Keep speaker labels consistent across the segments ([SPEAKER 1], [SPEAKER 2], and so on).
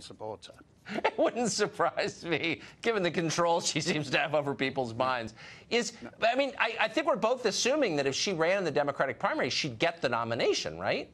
[SPEAKER 1] supporter.
[SPEAKER 2] It wouldn't surprise me, given the control she seems to have over people's minds. Is I mean, I, I think we're both assuming that if she ran in the Democratic primary, she'd get the nomination, right?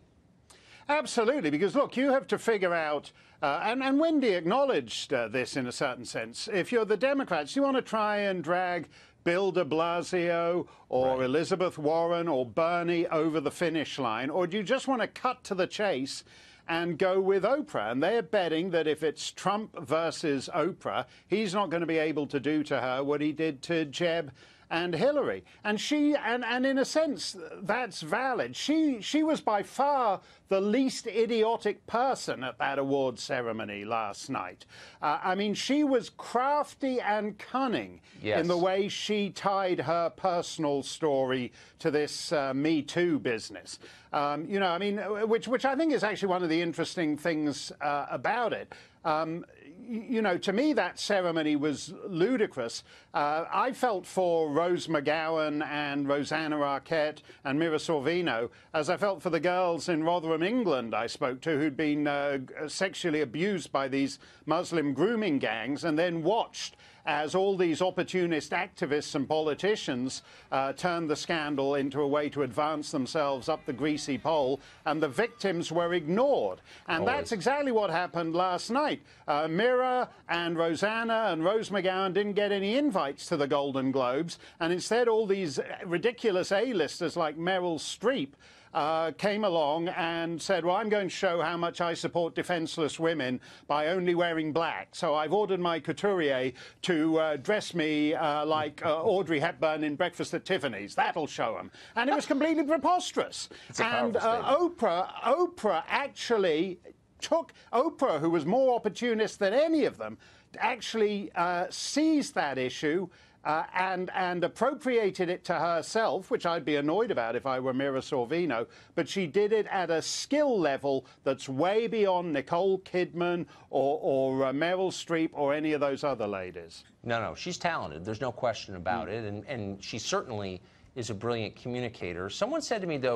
[SPEAKER 1] Absolutely, because look, you have to figure out, uh, and, and, Wendy acknowledged uh, this in a certain sense. If you're the Democrats, you want to try and drag Bill de Blasio or right. Elizabeth Warren or Bernie over the finish line, or do you just want to cut to the chase? And go with Oprah. And they're betting that if it's Trump versus Oprah, he's not going to be able to do to her what he did to Jeb and Hillary. And she, and, and in a sense, that's valid. She, she was by far the least idiotic person at that award ceremony last night. Uh, I mean, she was crafty and cunning yes. in the way she tied her personal story to this uh, Me Too business. Um, you know, I mean, which, which I think is actually one of the interesting things uh, about it. Um, you know, to me, that ceremony was ludicrous. Uh, I felt for Rose McGowan and Rosanna Arquette and Mira Sorvino as I felt for the girls in Rotherham, England, I spoke to, who'd been uh, sexually abused by these Muslim grooming gangs and then watched as all these opportunist activists and politicians uh, turned the scandal into a way to advance themselves up the greasy pole, and the victims were ignored. And Always. that's exactly what happened last night. Uh, Mira and Rosanna and Rose McGowan didn't get any invites to the Golden Globes, and instead all these ridiculous A-listers like Meryl Streep uh, came along and said, Well, I'm going to show how much I support defenseless women by only wearing black. So I've ordered my couturier to uh, dress me uh, like uh, Audrey Hepburn in Breakfast at Tiffany's. That'll show them. And it was completely preposterous. And uh, Oprah, Oprah actually took Oprah, who was more opportunist than any of them, actually uh, seized that issue uh, and, and appropriated it to herself, which I'd be annoyed about if I were Mira Sorvino, but she did it at a skill level that's way beyond Nicole Kidman or, or uh, Meryl Streep or any of those other ladies.
[SPEAKER 2] No, no, she's talented. There's no question about mm. it. And, and she certainly is a brilliant communicator. Someone said to me, though,